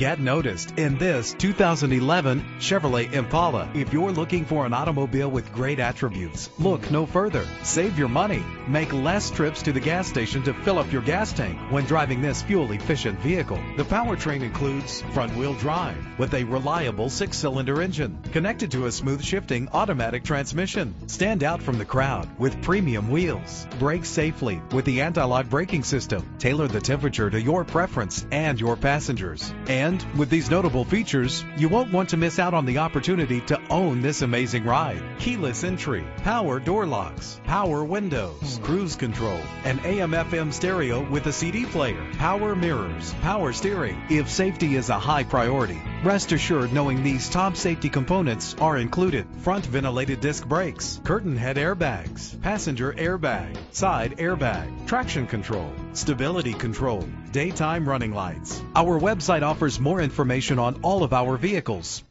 Get noticed in this 2011 Chevrolet Impala. If you're looking for an automobile with great attributes, look no further. Save your money. Make less trips to the gas station to fill up your gas tank when driving this fuel efficient vehicle. The powertrain includes front wheel drive with a reliable six cylinder engine connected to a smooth shifting automatic transmission. Stand out from the crowd with premium wheels. Brake safely with the anti lock braking system. Tailor the temperature to your preference and your passengers. And with these notable features, you won't want to miss out on the opportunity to own this amazing ride. Keyless entry, power door locks, power windows, hmm. cruise control, an AM FM stereo with a CD player, power mirrors, power steering. If safety is a high priority, rest assured knowing these top safety components are included. Front ventilated disc brakes, curtain head airbags, passenger airbag, side airbag, traction control, stability control, daytime running lights. Our website offers more information on all of our vehicles.